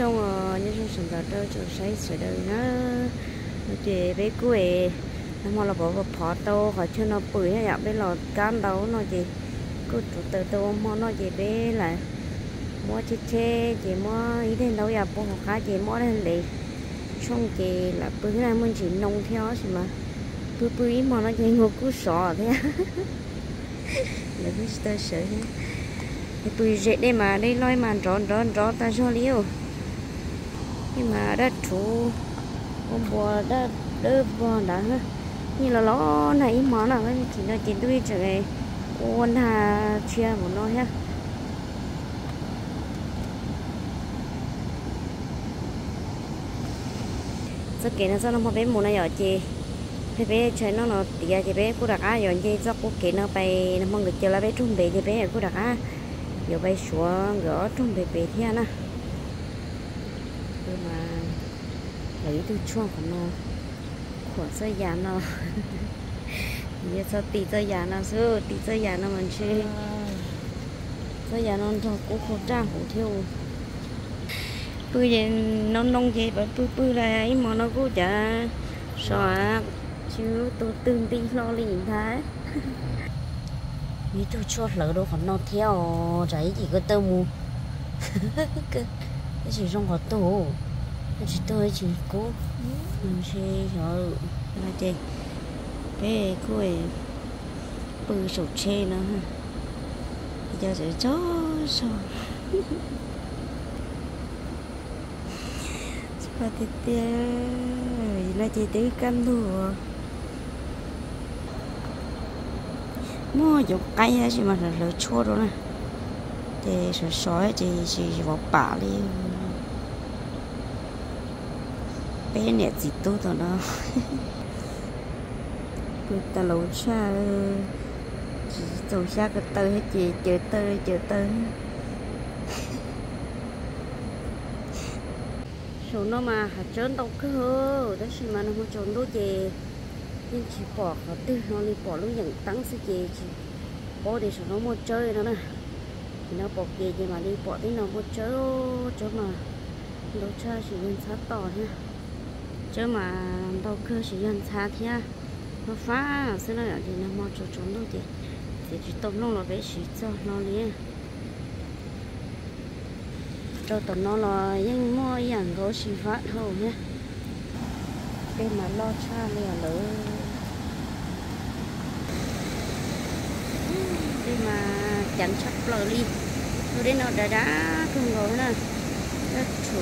xong rồi như xong sừng tao đâu cho say sửa đời nó nó bé quê nó mà là bỏ vào phỏ to, khỏi cho nó bự hay bé lò cam đấu nó gì, cứ từ từ tàu mua nó gì bé là mua chết chết chỉ mua ý đến đâu ya bỏ cá chỉ mua đến để xong chỉ là bự này mình chỉ nông theo gì mà. Bự bự ý mà nó chỉ ngồi cứ sọ thế là biết tao sợ thế. Bự dễ đây mà đây loi mà rón rón rón ta cho liêu nhưng mà đã chủ ông bò đã đỡ bò đã như là nó này món nào cái chỉ là chỉ tôi trở về ôn hà chia của nó ha rất kỹ nó sao nó không bé muốn này ở chị thế bé chơi nó nó tía chị bé cô đặt á, rồi chị do cô kỹ nó bay nó mong được chơi là bé trung bề chị bé cô đặt á. Giờ bay xuống, gỡ trung bề bề thế na nhưng mà lấy từ chuông của nó, của sơ già nó. Giờ sao tì sơ già nó sư tì sơ già nó mình chơi sơ già nó cho cô khổ trang khổ thiêu bươi vậy non nông gì bởi bươi là ấy mà nó cũng chả sợ chứ tôi tương tin lo liền thế như tôi cho lỡ đâu còn nó theo trái gì cái tơ mù. cái gì trong có tổ chỉ tôi chỉ cố mình sẽ cho là chị bé cô ấy bự sổ chê nữa ha giờ sẽ cho thì Spaghetti là chỉ tự canh thua mua dụng cây ấy mà là lỡ chua đó nè thì sợ sói thì chỉ vào bả đi bé nè gì tốt rồi đó người ta lẩu xa chỉ tàu xa cái tơ hết chị, chờ tơ chờ tơ. Số nó mà hạt trơn đâu cứ hơ? Đó xin mà nó không trốn đâu chị. Nhưng chỉ bỏ họ tư, nó đi bỏ lúc nhận tăng sẽ chị. Chị bỏ để số nó mua chơi đó nè. Nó bỏ kia chị mà đi bỏ tí nó mua chơi chơi mà. Đâu xa chỉ nên sát tỏ nha chứ mà đâu cơ sử dụng xa thì à nó phá sẽ nó thì nó mò chỗ trốn đâu thì thì chỉ tôm nó là bé sử cho nó liền cho tôm nó là những mò dạng gỗ sử phát hầu nhé cái mà lo cha liền lỡ cái mà chẳng chắc lỡ đi rồi đến nó đã đã thường rồi nè đất chủ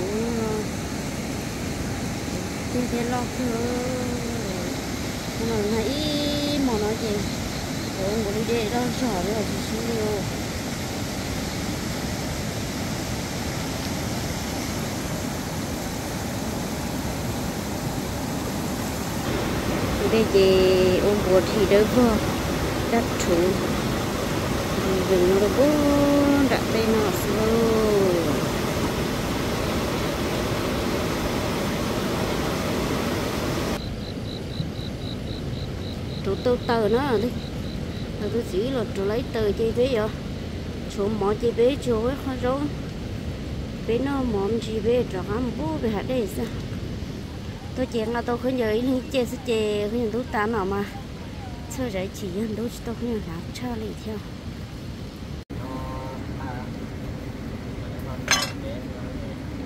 như thế lo cơ nó thấy mà nói gì rồi ông đi để đâu sợ với là số bây giờ ông bố thì đỡ vừa đặt chủ rừng nó bố đặt đây nó xuống chủ tơ tờ nó đi. Rồi tôi chỉ là chủ lấy tờ chơi bé vậy. Chỗ mỏ chơi bé chỗ ấy khó rồi. Bé nó mỏ chơi bé cho hắn bố về hạt đây sao? Tôi chèn là tôi không nhớ ý chè sẽ chè không nhớ tôi tán nào mà. Sơ giải chỉ hơn tôi tôi không nhớ làm cho lại theo?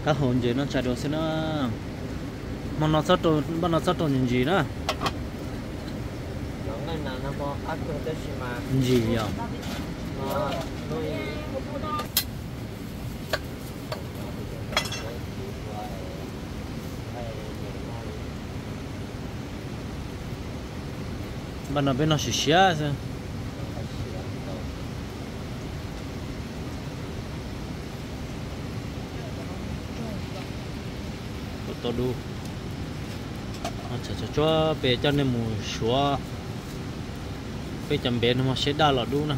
Các hồn gì nó chạy đồ xin nó. Mà nó sát đồ mà nó sát đồ nhìn gì đó gì vậy mà nó bên nó xì xì á sao to đu à chả chả cho bé cho nên mù xóa phải chấm bé nó mà sẽ đa là đủ nè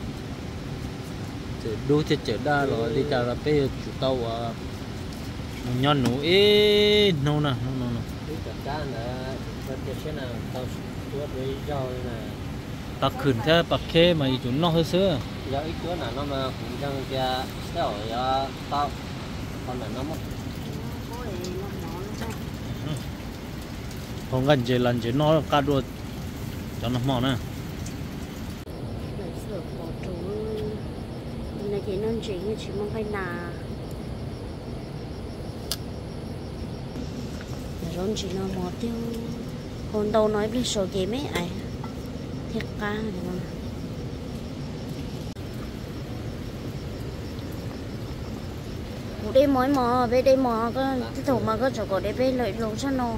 đủ thì chở đa là đi chào là bây chủ tàu à nhon nụ ế nô nè nô nô nô bạc khẩn thế bạc khê mà chúng nó hơi xưa. Giờ ít cửa là nó mà cũng đang kia sẽ ở tao còn là nó mất. Không gần chỉ lần chỉ nó cá đua cho nó mỏ nè. Chỉ nên chỉ chỉ mong phải nà. Rồi chỉ nó mò tiêu Hôm đầu nói với số gì mấy ai? Thiết cá thì mà đi mỗi mò về đây mò có cái thủ mà có chỗ có để về lợi dụng cho nó.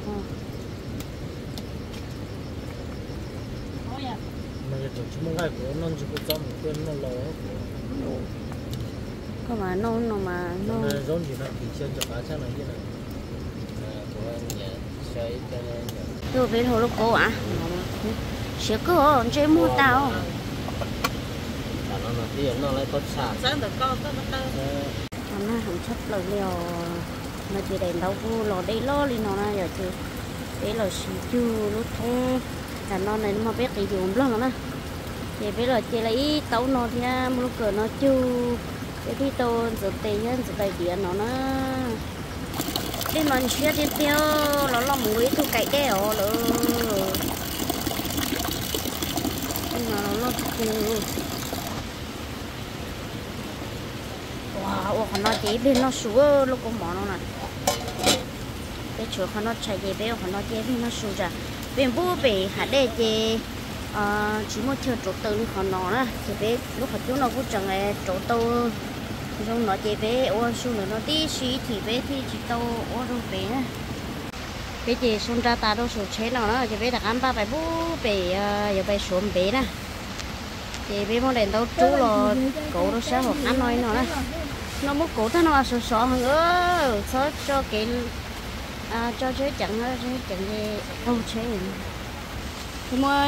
Mà cái chúng mình ngay của nó chỉ có trong quên nó lò có mà nó nó mà nó nó giống như là thị trường cho cá chắc là như này. Của nhà xoay cho nên tôi về hồ lô cổ à sẽ có chế mua tao. nó là tiền nó lại có sạc. Sáng được con có bắt đầu nó không chấp lời liều mà chỉ đèn đâu vô lò đây lo đi nó này giờ chứ đấy là xí chu lúc thế là nó này mà biết cái dùng lắm đó. Thì bây giờ chỉ lấy tàu nó thì lúc cờ nó chu cái thì tôi giờ tay nhân giờ tay biển nó nó đi mà chia đi tiêu nó là muối thu cải đeo nữa mà nó nó tiêu wow nó chế bên nó sủa, lúc có mỏ nó nè. Cái chỗ nó chạy về bên nó chế bên nó sủa ra. Bên bố bên hạt đây chế chỉ một chiều chỗ tư họ nó nè thì biết lúc họ chú nó cũng chẳng là chỗ tôi xong nó chế bé ô xuống nữa nó đi xí thì bé thì chỉ tàu, ô đâu bé nè bé chỉ xuống ra ta đâu số chế nào nó chế bé đặt ăn ba bài bố bị ờ, giờ bài xuống bé nè. Thì bé muốn đèn tàu chú là cổ nó sẽ học ăn nói nó nè nó muốn cổ thế nó sợ sợ hơn ơ, sợ cho cái à cho chế chẳng chẳng gì không chế thì mua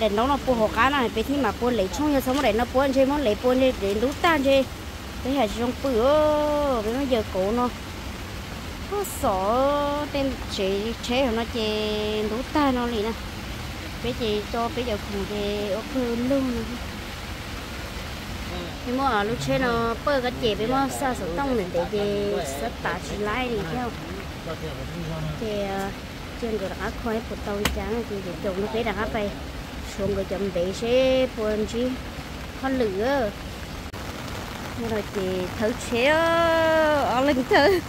đèn đó nó bùa hồ cá này bé thì mà bùa lấy chung như sống đèn nó bùa chế món lấy bùa chế để đút tan chế cái hệ trong bữa bây giờ cổ nó nó sợ tên chế chế nó chơi đủ ta nó liền nè bây chị cho bây giờ cùng về ở phương luôn. Nè bây mua ở lúc chế nó bơ cái chị bây mua sao sợ tông này để chị sẽ tả chỉ lại đi theo thì trên người đã khói của tàu trắng thì để chồng nó phải đã bay. Xuống cái chồng bé sẽ buồn chứ. Con lửa rồi chị thử chế ở linh thử.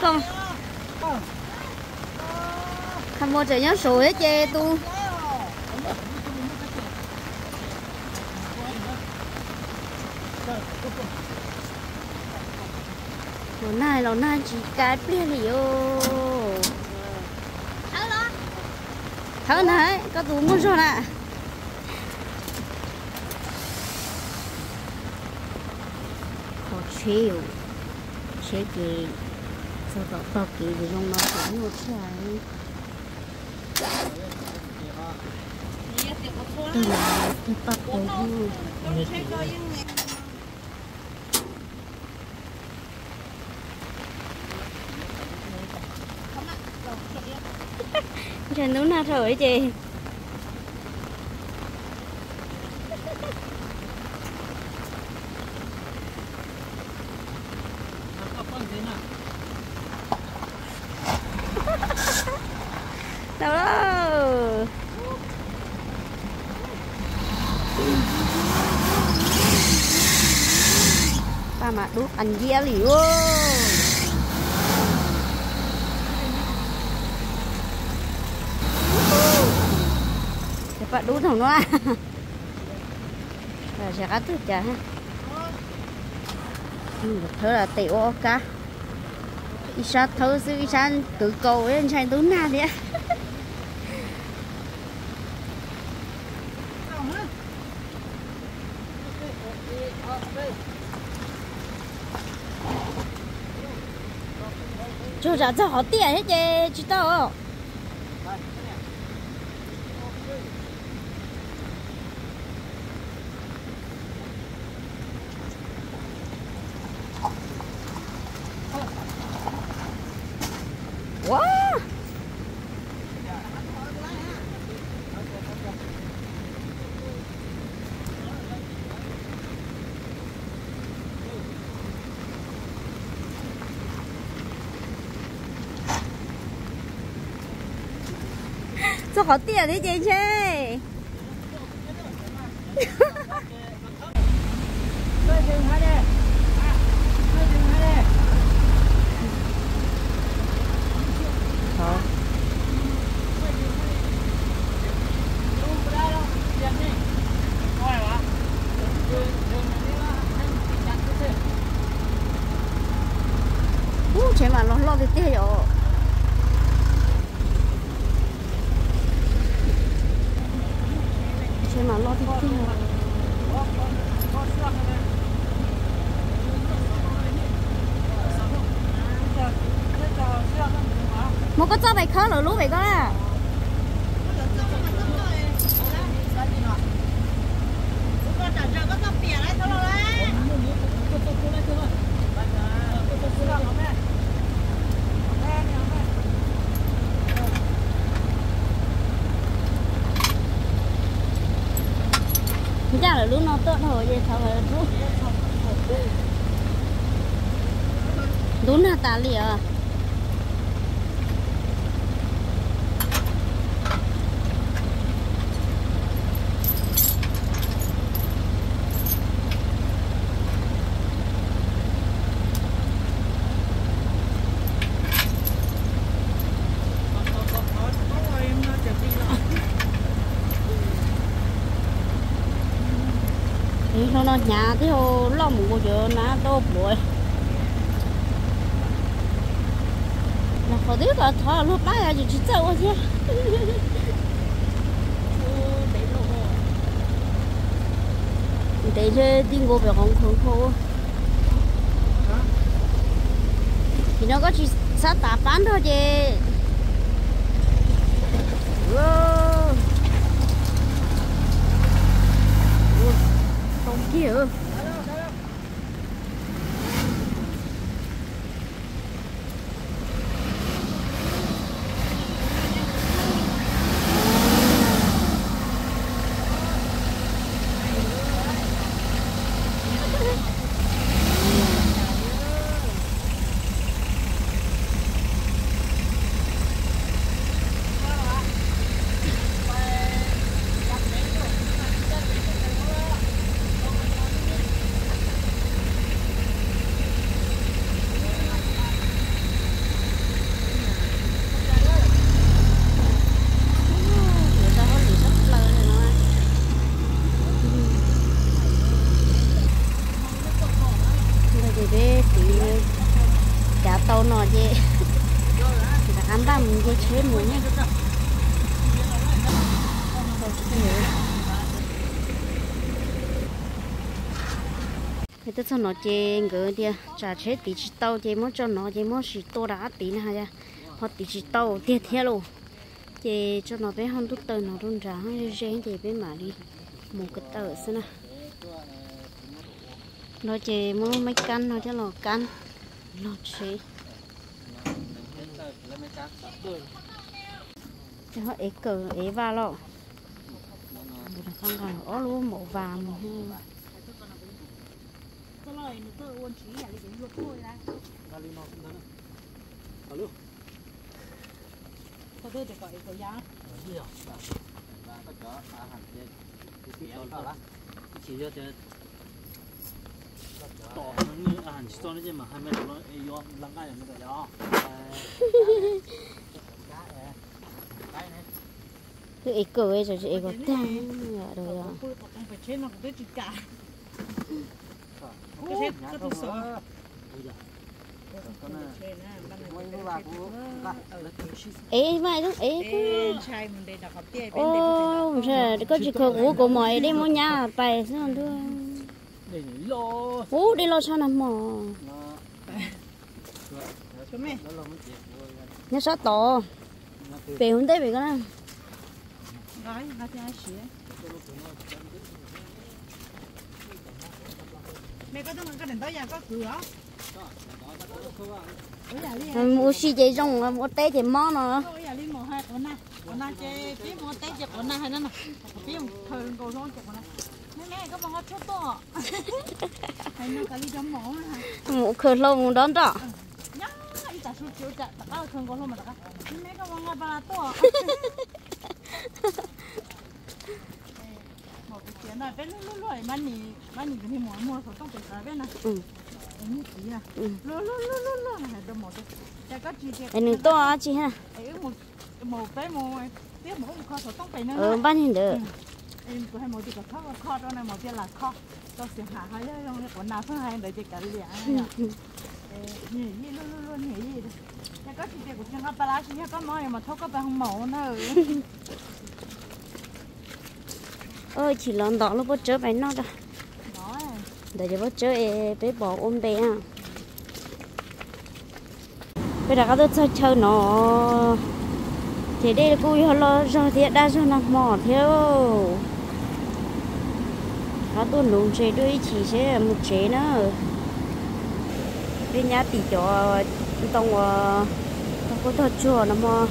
Không. Không mua trời nhớ sủi hết chê tu lò nai lò nai chỉ cái bia này yo thở này có tụ muốn rồi nè khó chế kỳ sau đó bao kỳ thì nó cũng một cái tôi là tôi bắt đầu Trên đúng nào rồi chị Đâu đó Ba mà anh dĩa liễu Pak đút thằng nó Rồi sẽ cắt được chả. Ha Thơ là tiểu cá ít sát thứ gì ý sát tự cầu ấy, anh trai tú na đi chú trả cho họ tiền hết chứ chứ tao Wow. Khó tiền đấy chị chơi chế mà lo thì rồi chế mà lo thì tiếc rồi một cái cho bài khó rồi lúc vậy có à chắc là rồi đúng là tà lìa thì nó nó nhà thì hồ lo cái giờ nó đâu bụi. Là khó tiếc là thọ lúc ba giờ chỉ chơi thôi để chơi đi ngô về không không khô thì nó có chỉ sát tạp bán thôi chứ Wow. không kia người ta có gì sắp lơ này nó người thì bé thì cả tàu nọ chứ thì là cán đam cái chế mũ nhá thì cho nó chế ngỡ đi trả chế tí chỉ tàu chế mất cho nó chế mất chỉ to đã tí nữa ha họ tí chỉ tàu tiếp theo luôn chị cho nó bé hơn tốt tờ nó run rã rén chị bé mà đi một cái tờ xí nào nó chị mua mấy căn nó cho nó căn nó chị cho họ ế cờ ế va lọ không cần ó luôn màu vàng mà ha. chỉ cho thế tỏ nó như à chỉ cho nó chứ mà. Hai mẹ nó yo lăng cái này cái đó. Cứ ấy rồi chị có tăng rồi rồi mà đúng ế cứ ô có chỉ có ngủ của mọi đi mua nhà bài xong thôi. Ủa đi lo sao nằm mò? Nhớ sao to? Bề không tới bị cái này mẹ cóต้องกันtới nhà có cửa Mua xì chạy rong Mua té chạy mó nó tôi giờ đi một hai con na con na chơi tí một té chơi con na hay nó nè tí một thời cầu son chơi con na mẹ mẹ có bằng chút to hay nó cái đi chấm mỏ hả Mua khờ lâu mua đón đó có có có ba to một cái chuyện này bên lúc lúc lúc mà nhỉ mà nhỉ cái mua mua số tông tiền cái bên này ừ như gì à ừ lúc lúc lúc lúc lúc này đồ một cái cái gì anh đừng to chị ha ấy một một cái một tiếp một kho số tông tiền nữa ờ ban hình được em cứ hay một cái kho kho đó này một cái là kho. Cho xin hạ hay là trong cái quần nào phương hay để cái liền nhỉ? Nhỉ luôn luôn luôn nhỉ đó. Cái gì của chúng ta bà lá chỉ có mồi mà thôi có bà không mổ nữa ơi chỉ lần đó lúc bớt chớ phải nó đó để cho bớt chớ bé bỏ ôm bé à. Bây giờ các tôi chơi chơi nó. Thì đây là cô yêu lo rồi thì đã rồi nằm mỏ theo các đứa lùn chế đôi chỉ sẽ một chế nữa. Bên nhà tỷ cho tông ờ, tông có thật chùa nó mò,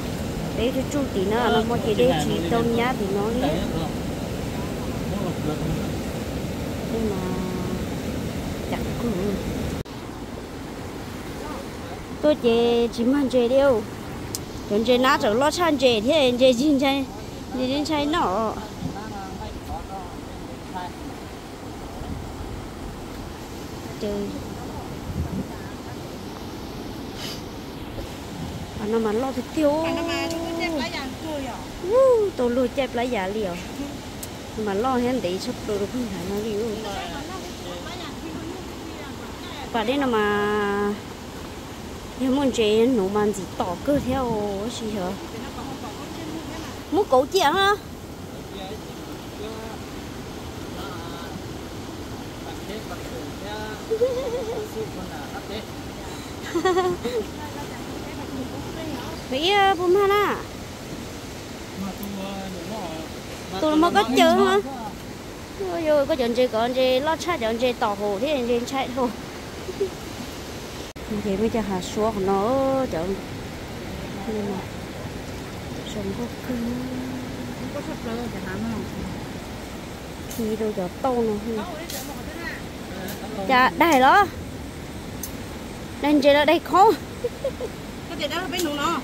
đấy thì chú tỷ nữa nó mò chỉ đây chỉ tông nhà thì nó đấy nhưng mà chẳng cứ tôi chỉ chỉ mang chơi điêu còn chơi nát rồi lo chăn chơi thế chơi chín chơi chơi chơi nọ. Chơi nó mà lo thì tiêu. Tôi lui chép lấy giả liều mà lo hen để chụp đồ được không phải nó đi luôn và đây là mà nếu muốn chơi nó mang gì tỏ cơ theo gì hả? Muốn cổ chị ha Vậy ờ, bùm ha na tôi mà có chờ hả ôi rồi có chuyện gì còn gì lo cha chuyện gì tỏ hồ thế gì chạy thôi. Thì bây giờ hà xuống nó chọn nhưng mà sống có cứ thì đâu giờ to nó dạ đây đó. Đây chơi đó đây khó. Cái gì đó bên nó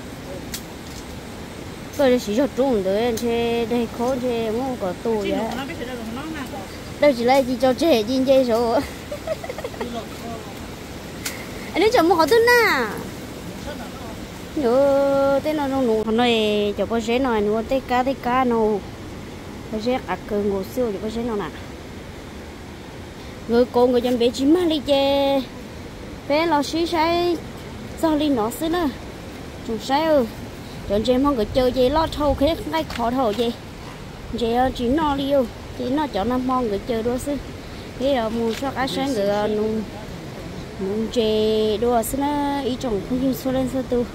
tôi chỉ cho trung đấy chơi đây khó chơi không có tù vậy. đâu chỉ là chỉ cho chơi chơi chơi số. Anh ấy chồng một họ tên à nhớ tên nó nung nung này cho có chế này nó tê cá tê cá nó có chế ăn cơm ngủ siêu cho có chế nó nè. Người cô người dân bé chỉ mang đi chơi bé lo xí sai sao đi nó xí nữa. Chúng sai ư chọn chơi mong người chơi chơi lo thâu cái ngay khó thâu gì ờ, chị chỉ nó đi chỉ nó chọn năm mong người chơi đua xí. Cái ờ, là mua cho cái sáng người nung nung chị đua xin nó, ý chồng không chịu số lên số tu.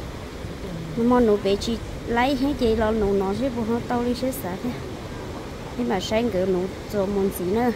Mong nụ bé chỉ lấy hết chị lo nụ nó sẽ buồn tao đi sẽ sợ thế. Nhưng mà sáng người nụ cho môn gì nữa.